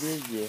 de DG.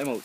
はも